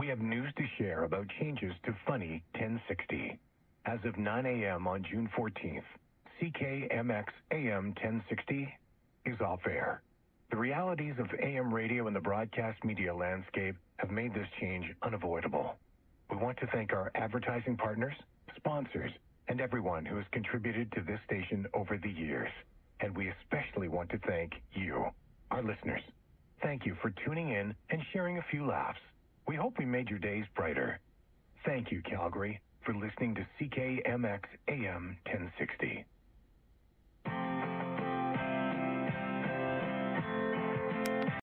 we have news to share about changes to Funny 1060. As of 9 a.m. on June 14th, CKMX AM 1060 is off air. The realities of AM radio and the broadcast media landscape have made this change unavoidable. We want to thank our advertising partners, sponsors, and everyone who has contributed to this station over the years. And we especially want to thank you, our listeners. Thank you for tuning in and sharing a few laughs. We hope we made your days brighter. Thank you, Calgary, for listening to CKMX AM 1060.